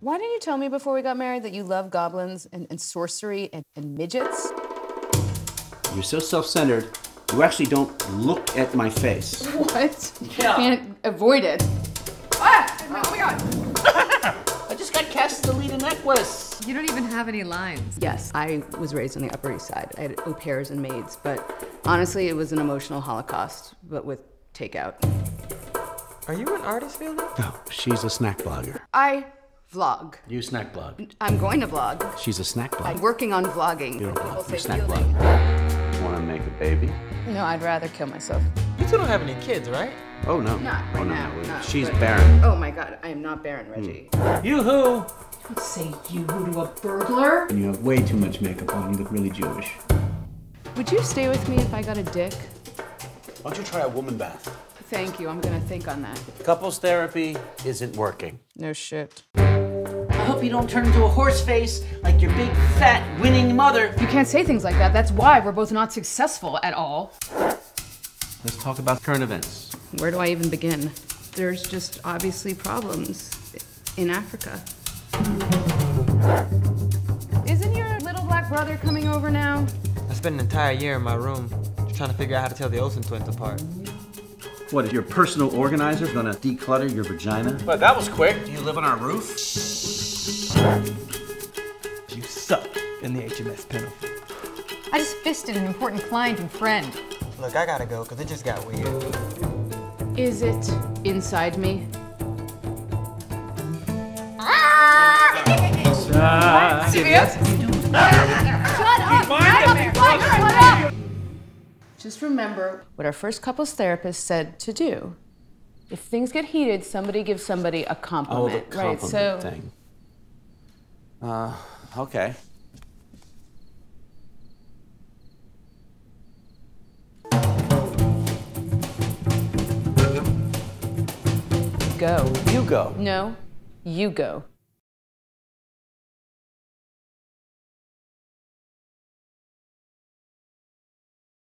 Why didn't you tell me before we got married that you love goblins and, and sorcery and, and midgets? You're so self-centered. You actually don't look at my face. What? Yeah. Can't avoid it. Ah! Oh my god! I just got cast as the lead a necklace. You don't even have any lines. Yes, I was raised on the Upper East Side. I had au pairs and maids, but honestly, it was an emotional holocaust, but with takeout. Are you an artist, Fielding? No, she's a snack blogger. I vlog. You snack blog. I'm going to vlog. She's a snack vlog. I'm working on vlogging. You don't People blog. say You snack fielding. blog. Want to make a baby? No, I'd rather kill myself. You two don't have any kids, right? Oh no. Not oh no. now. no. no, she's but- barren. Oh my god, I am not barren, Reggie. Hmm. Yoo-hoo! Don't say you to a burglar. And you have way too much makeup on. You look really Jewish. Would you stay with me if I got a dick? Why don't you try a woman bath? Thank you, I'm gonna think on that. Couples therapy isn't working. No shit. I hope you don't turn into a horse face like your big, fat, winning mother. You can't say things like that. That's why we're both not successful at all. Let's talk about current events. Where do I even begin? There's just obviously problems in Africa. Isn't your little black brother coming over now? I spent an entire year in my room just trying to figure out how to tell the Olsen twins apart. What, is your personal organizer gonna declutter your vagina? But that was quick. Do you live on our roof? You suck in the HMS Pinafore. I just fisted an important client and friend. Look, I gotta go because it just got weird. Is it inside me? Ah! Just remember what our first couples therapist said to do. If things get heated, somebody gives somebody a compliment, Oh, the compliment. compliment right. So thing. Uh, okay. go. You go. No, you go.